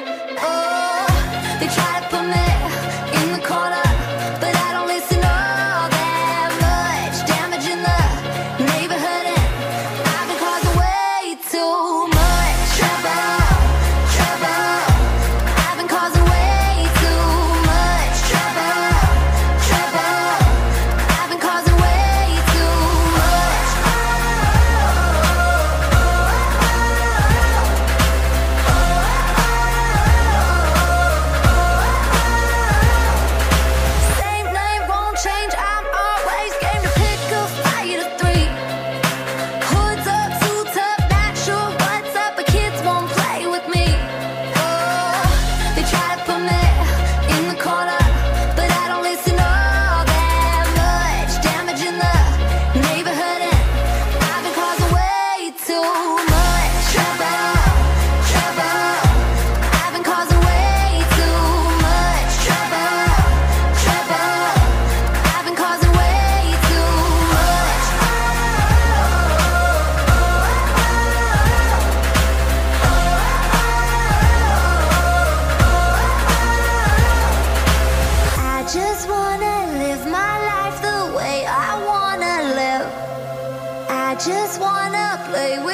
Come just wanna play with